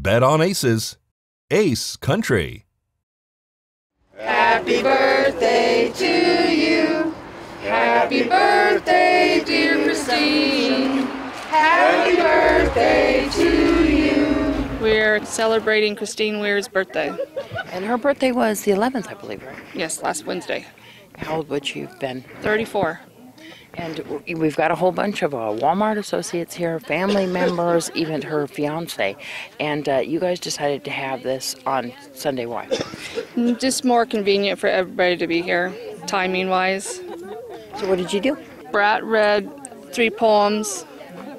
Bet on Aces. Ace Country. Happy birthday to you. Happy birthday, dear Christine. Happy birthday to you. We're celebrating Christine Weir's birthday. And her birthday was the 11th, I believe, right? Yes, last Wednesday. How old would you have been? 34. And we've got a whole bunch of uh, Walmart associates here, family members, even her fiance. And uh, you guys decided to have this on Sunday. Why? Mm, Just more convenient for everybody to be here, timing wise. So, what did you do? Brat read three poems.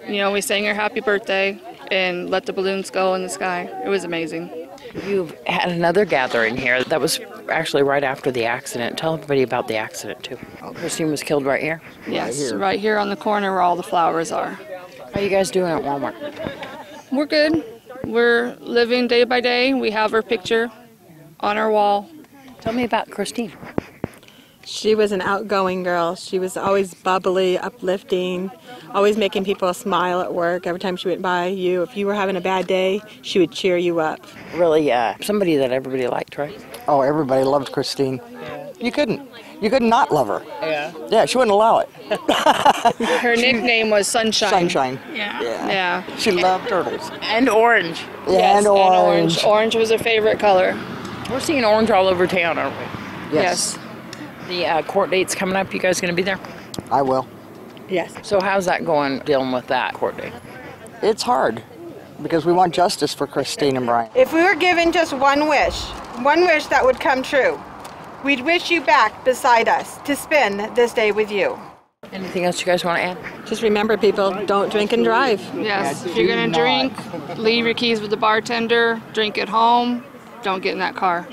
You know, we sang her happy birthday and let the balloons go in the sky. It was amazing. You've had another gathering here that was actually right after the accident. Tell everybody about the accident, too. Oh, Christine was killed right here. Yes, right here on the corner where all the flowers are. How you guys doing at Walmart? We're good. We're living day by day. We have her picture on our wall. Tell me about Christine. She was an outgoing girl. She was always bubbly, uplifting, always making people smile at work. Every time she went by you, if you were having a bad day, she would cheer you up. Really, uh, somebody that everybody liked, right? Oh, everybody loved Christine. You couldn't. You could not love her. Yeah. Yeah, she wouldn't allow it. Her nickname was Sunshine. Sunshine. Yeah. Yeah. Yeah. She loved turtles. And orange. Yeah, Yes, and orange. Orange was her favorite color. We're seeing orange all over town, aren't we? Yes. The uh, court date's coming up. You guys going to be there? I will. Yes. So how's that going dealing with that court date? It's hard because we want justice for Christine and Brian. If we were given just one wish, one wish that would come true, we'd wish you back beside us to spend this day with you. Anything else you guys want to add? Just remember, people, don't drink and drive. Yes. If you're gonna drink, leave your keys with the bartender. Drink at home. Don't get in that car.